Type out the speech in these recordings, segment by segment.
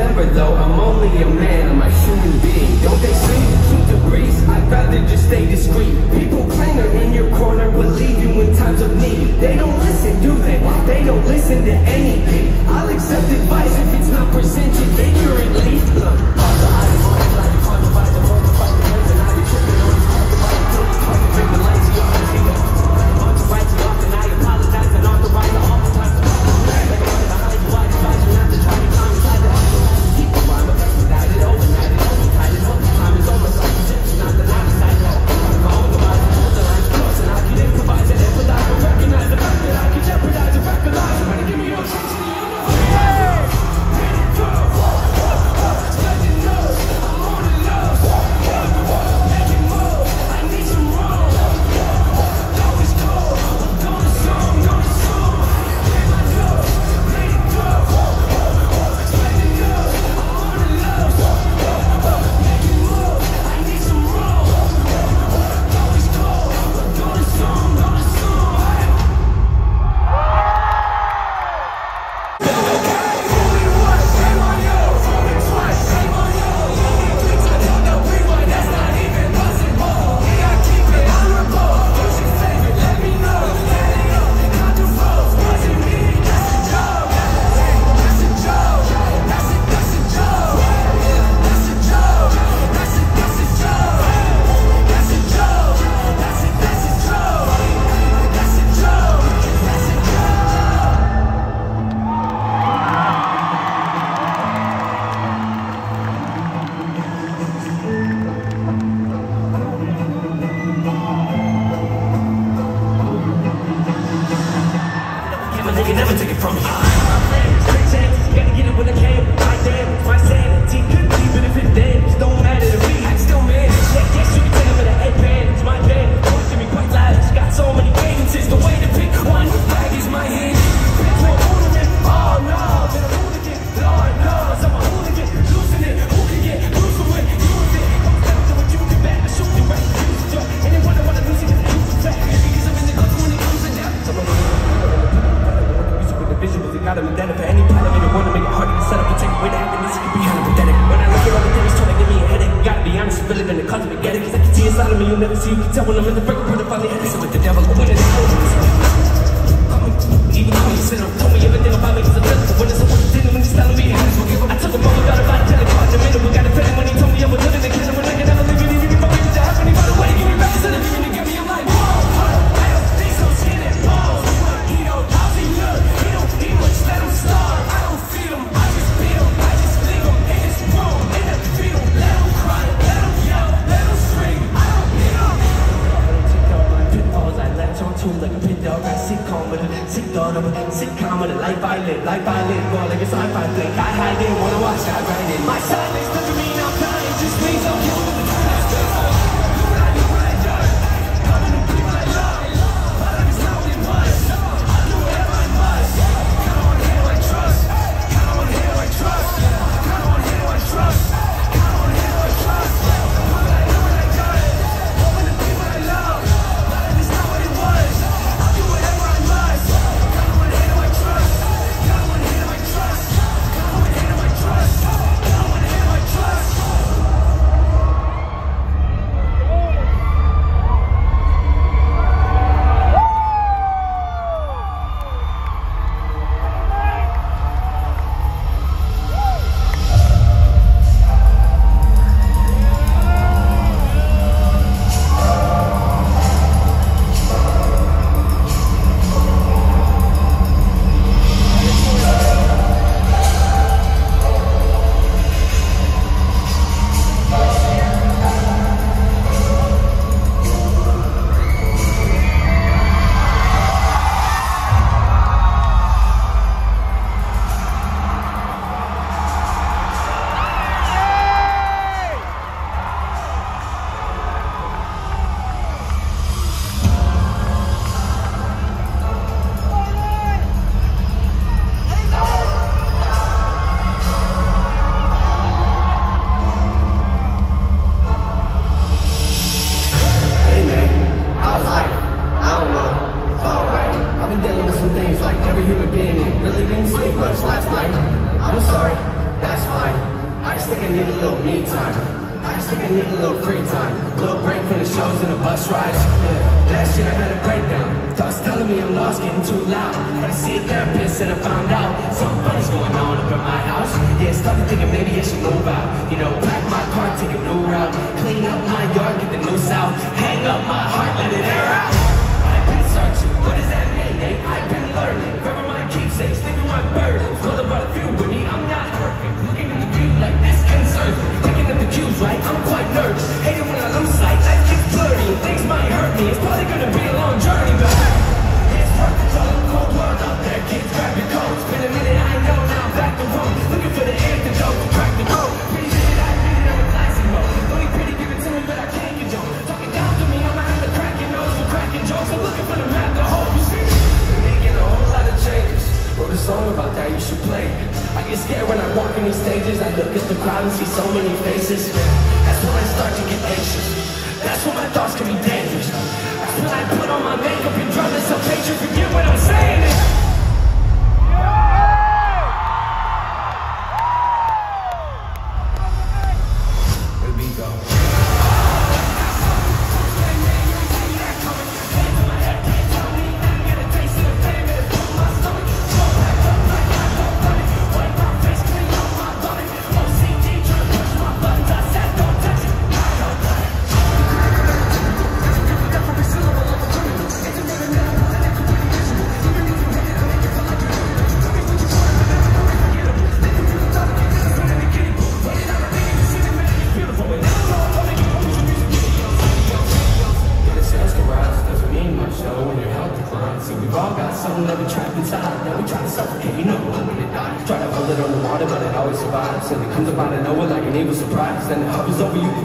Remember though, I'm only a man, I'm a human being. Don't they see? Two degrees, I'd rather just stay discreet. People clinger in your corner, but leave you in times of need. They don't listen, do they? They don't listen to anything. I'll accept advice if it's not presented ignorantly. Look,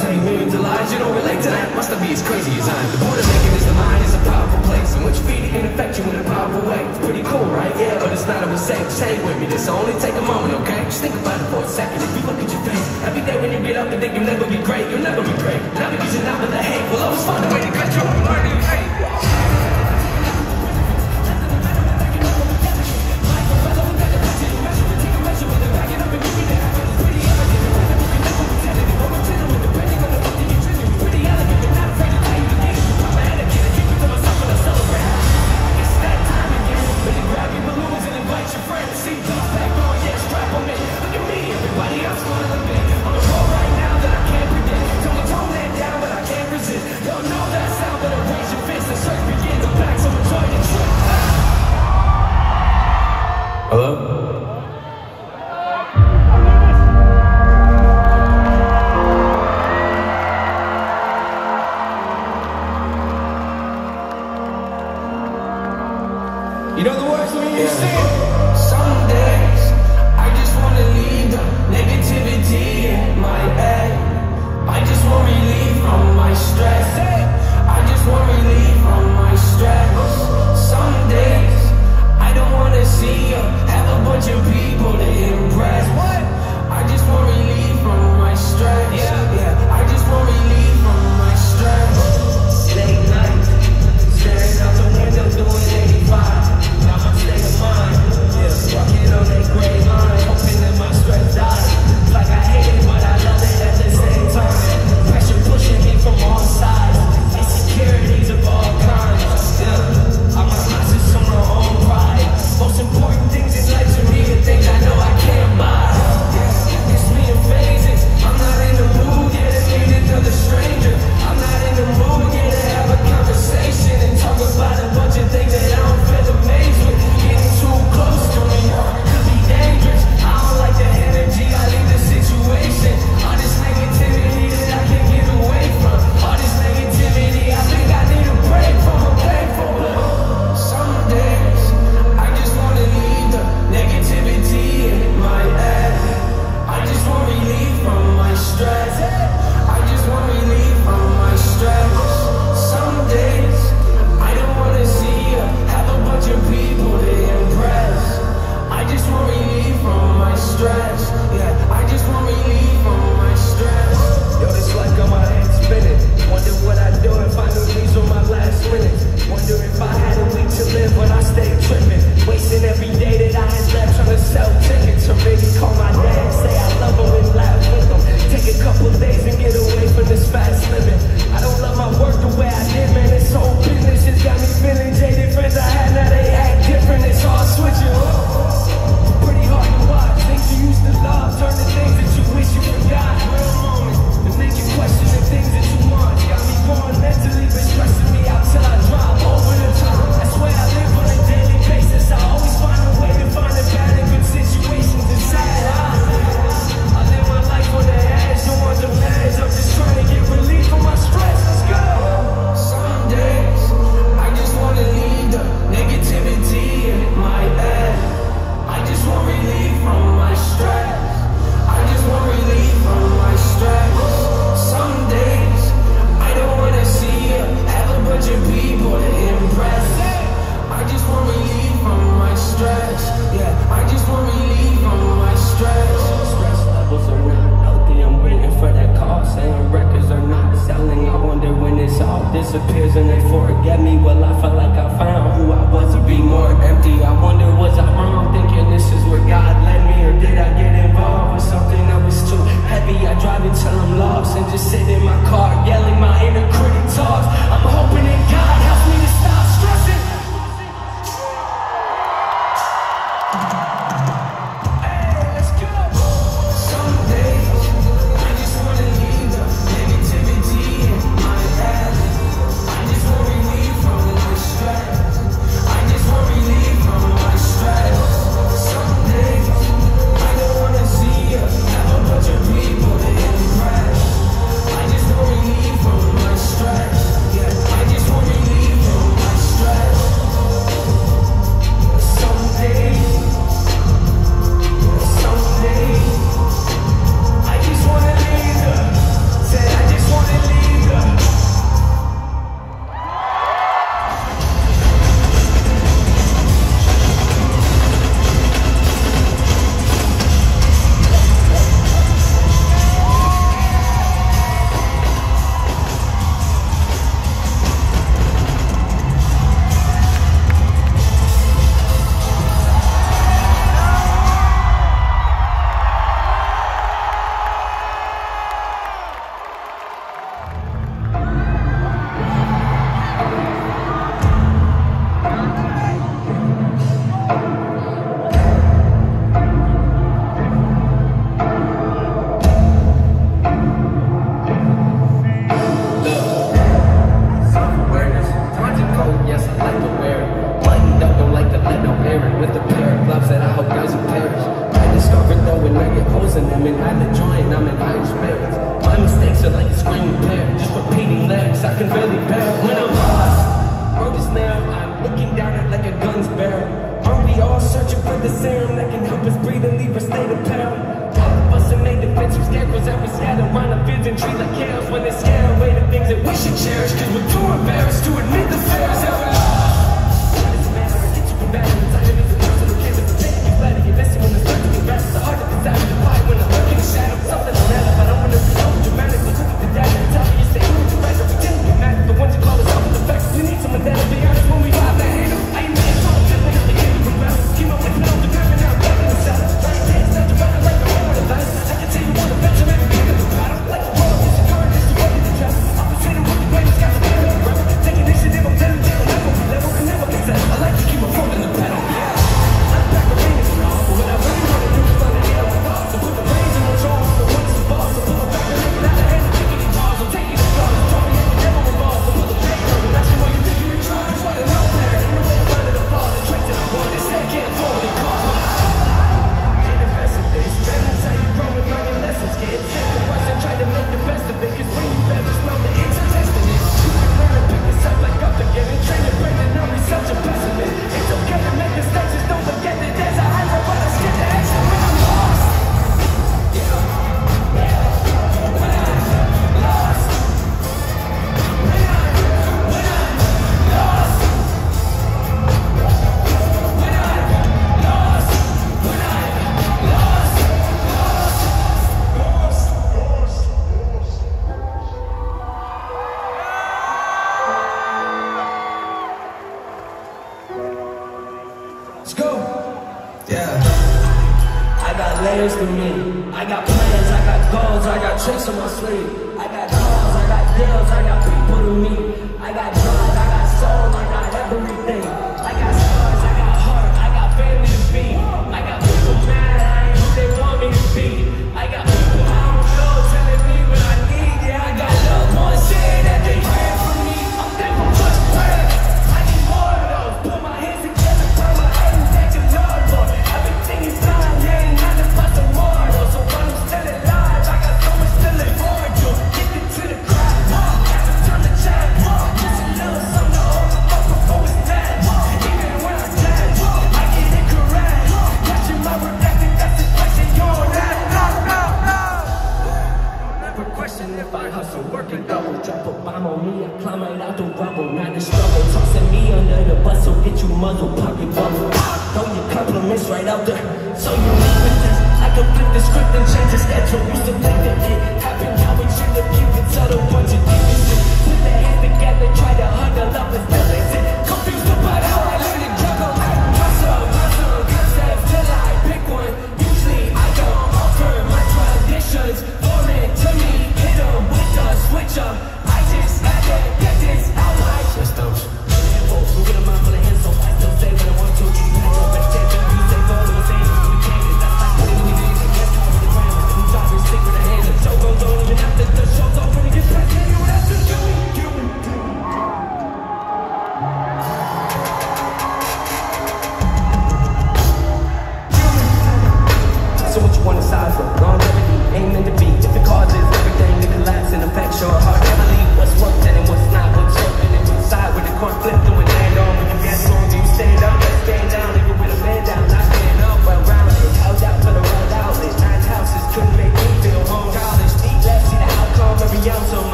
millions of you don't relate to that? Must I be as crazy as I am. The point I'm is the mind is a powerful place in which feeding can affect you in a powerful way. It's pretty cool, right? Yeah, but it's not a mistake. Stay with me, this only take a moment, okay? Just think about it for a second. If you look at your face, every day when you get up and think you'll never be great, you'll never be great. Not because you're not with the hate, Well, always find a way to cut you off hate. till I'm lost and just sitting in my car yelling my inner critic talks. I'm hoping in God.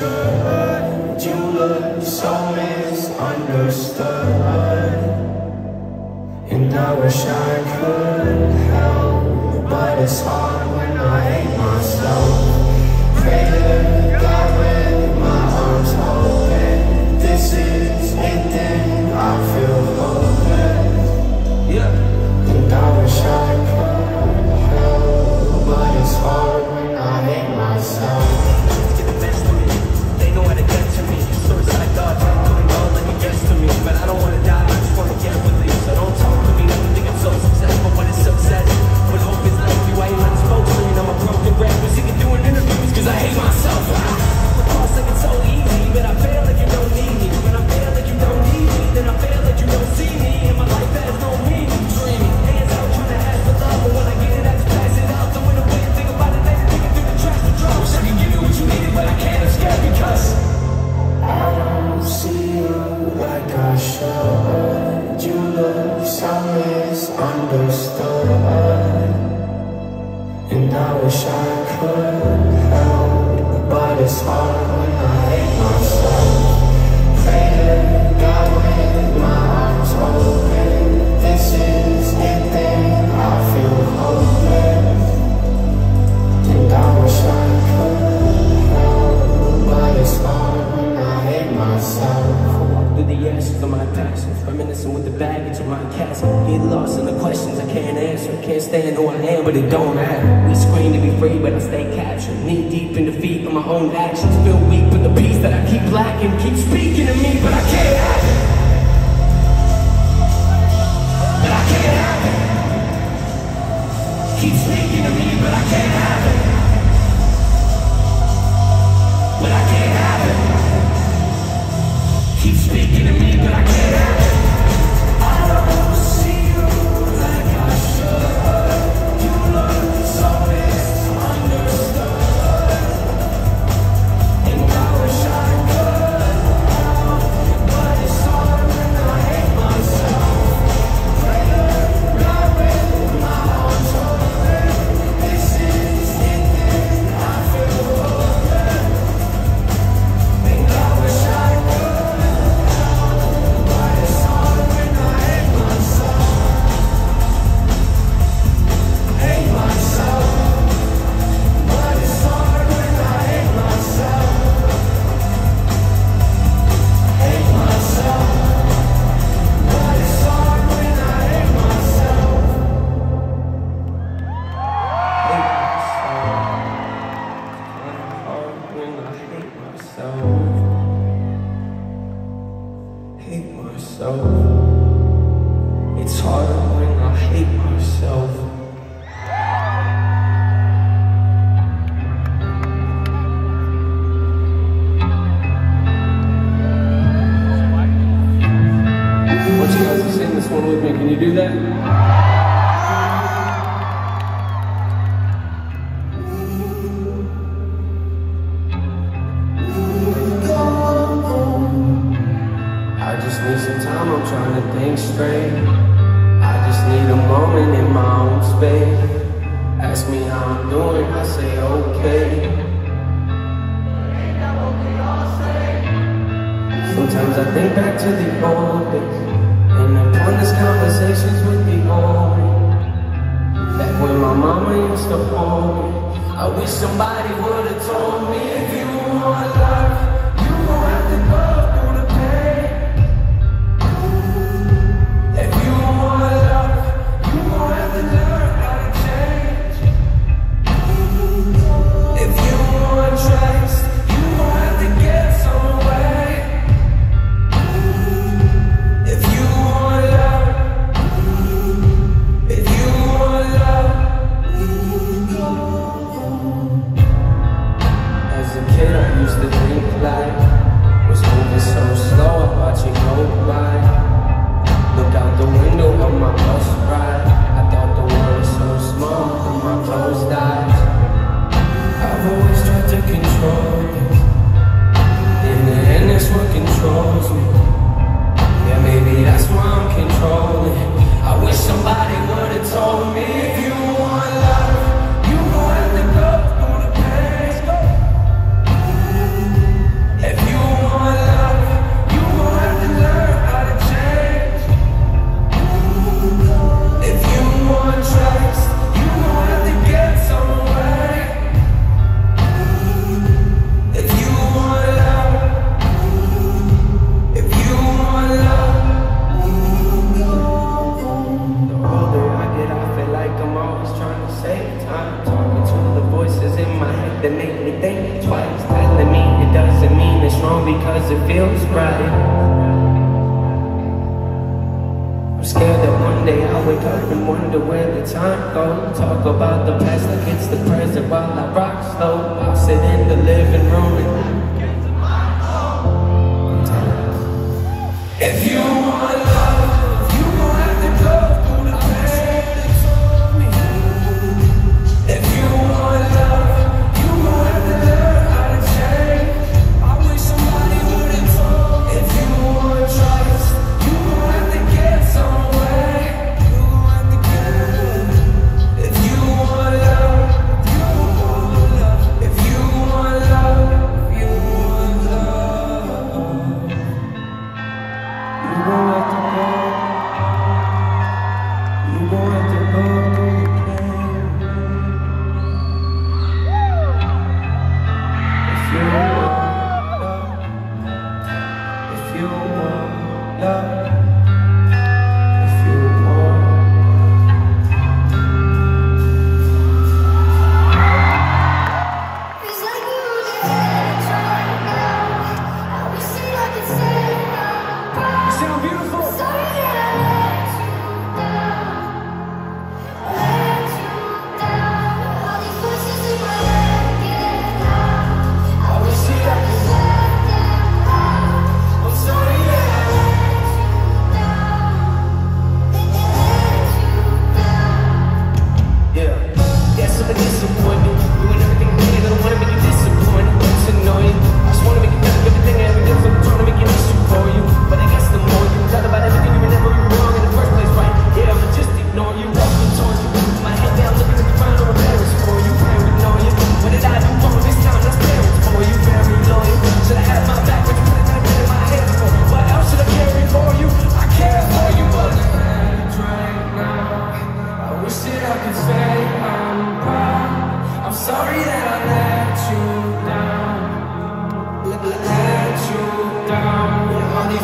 Should. You look so misunderstood. And I wish I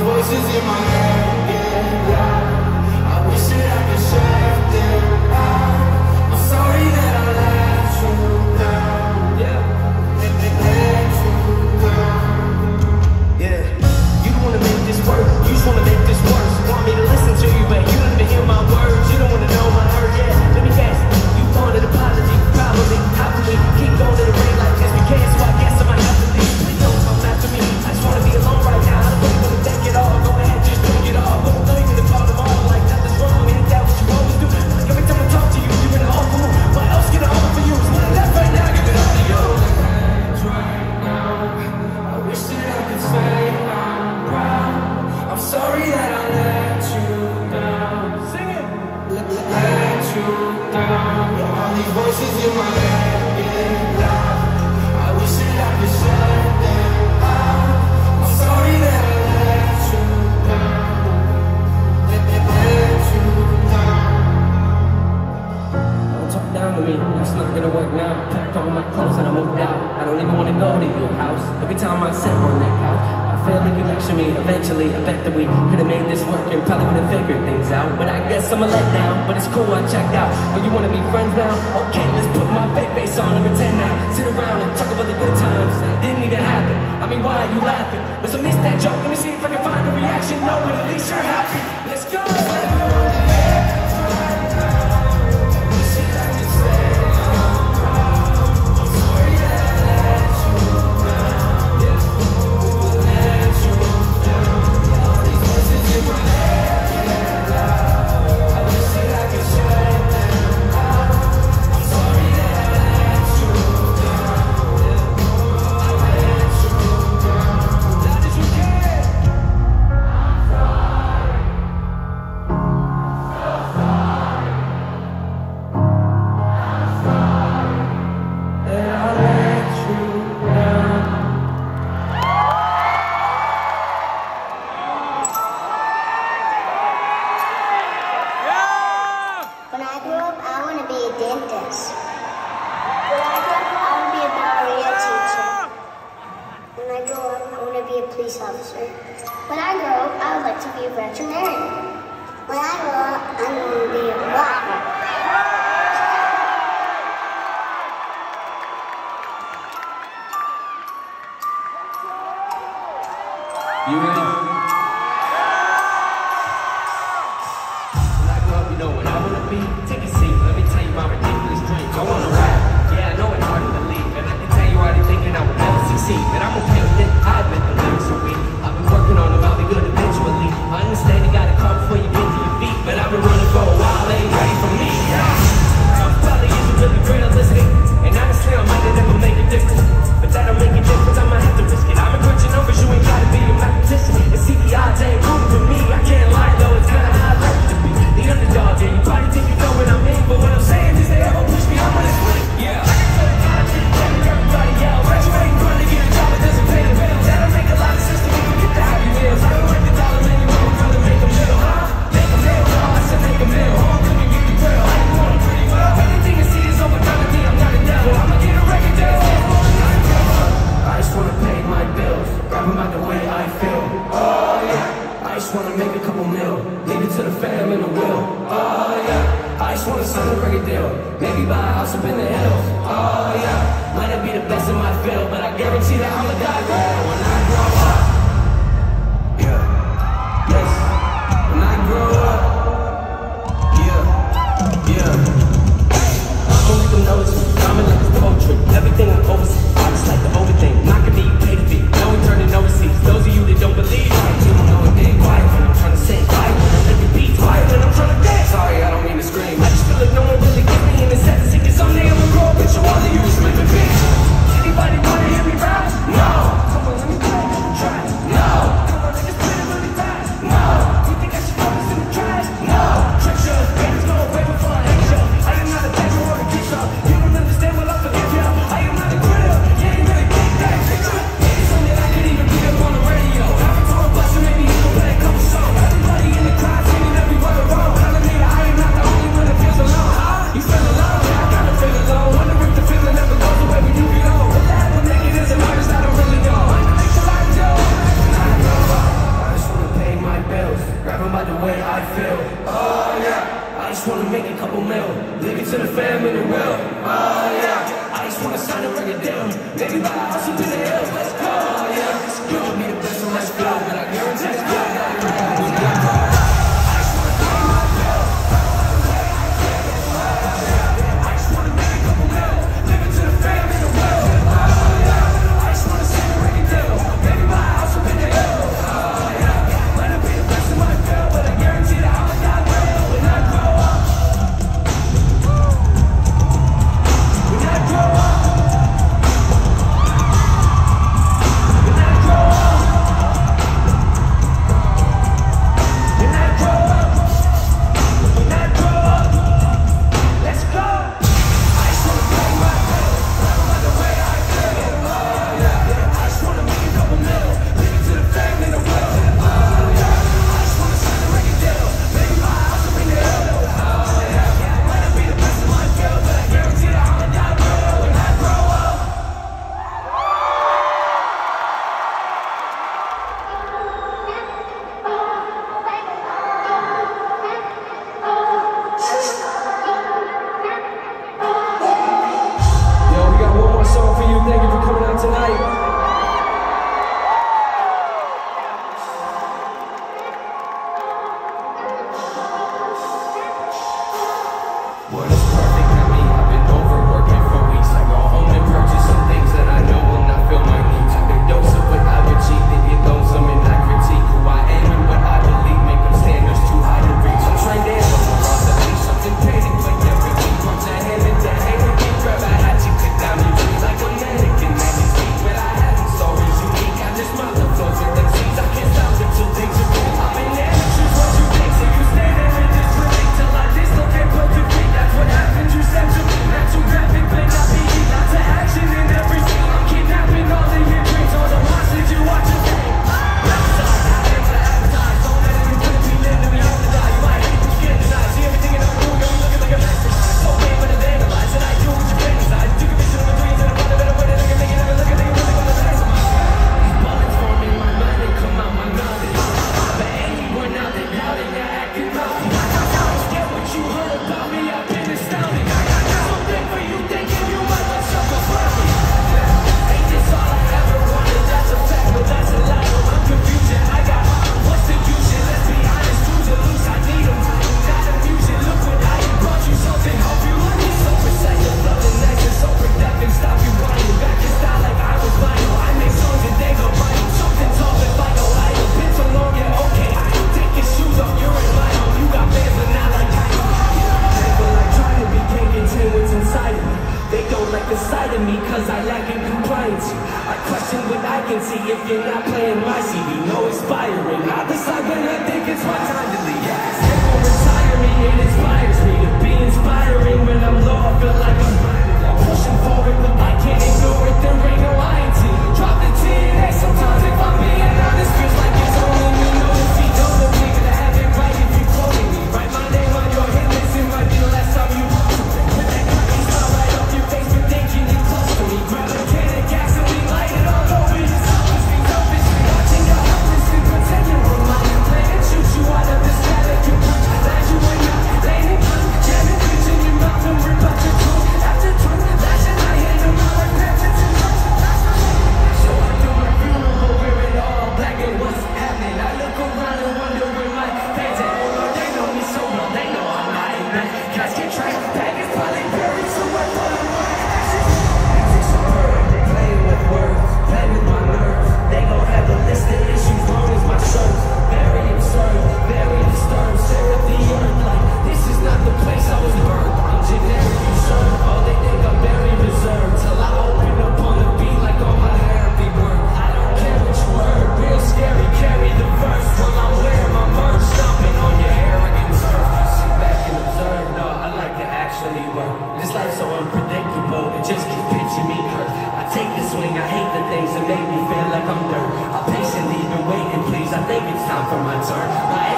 voices in my head. mean, eventually, I bet that we could have made this work and probably would have figured things out. But I guess I'm a letdown, but it's cool, I checked out. But you wanna be friends now? Okay, let's put my fake face on and pretend now. Sit around and talk about the good times. Didn't even happen. I mean, why are you laughing? Let's miss that joke, let me see if I can find a reaction. No, but at least you're happy. You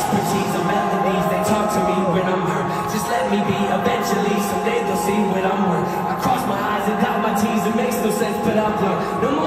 expertise on melodies They talk to me when I'm hurt. Just let me be eventually Someday they'll see what I'm worth. I cross my eyes and dot my T's It makes no sense but I'm blurred. No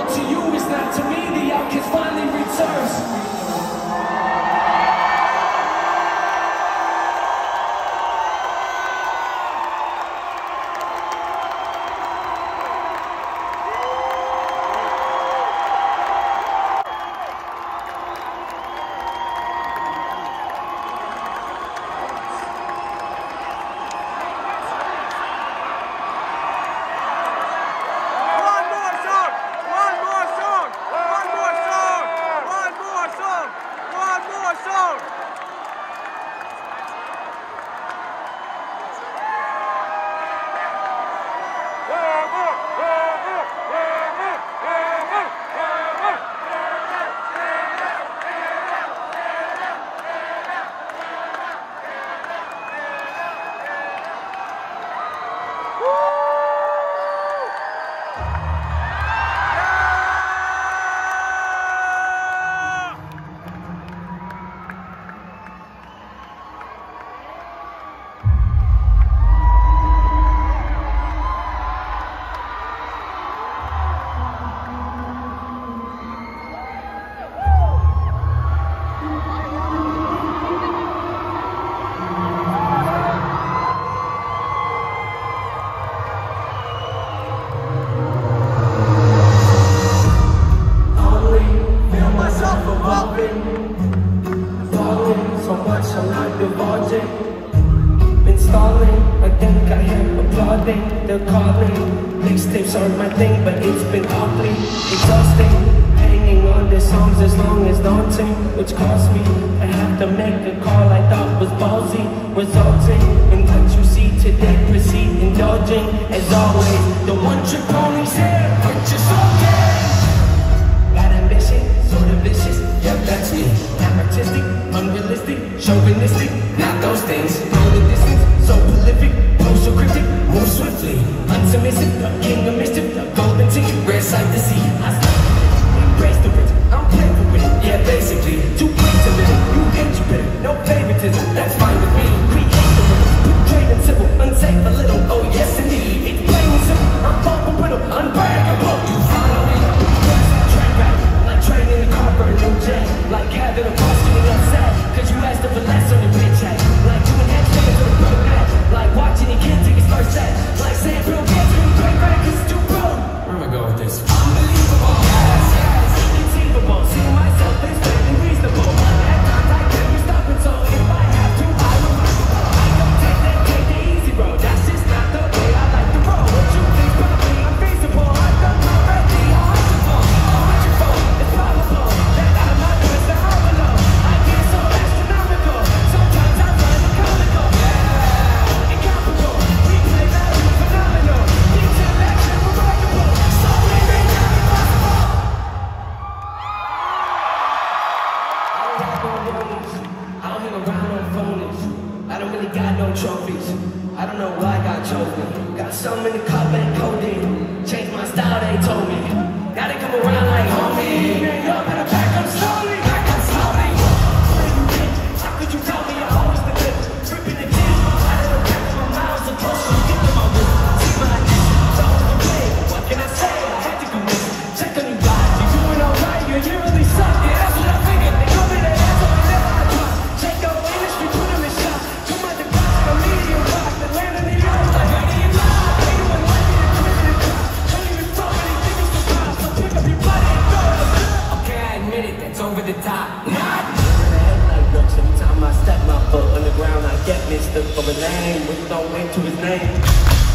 over the top. Not headlight every time I step my foot on the ground. I get mistook for a name with no end to his name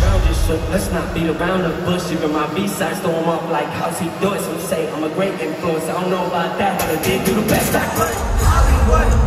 ground is shook. Let's not beat around the bush. Even my B-sides throw him off like how's he do it. Some say I'm a great influence. I don't know about that, but I did do the best I could. Hollywood.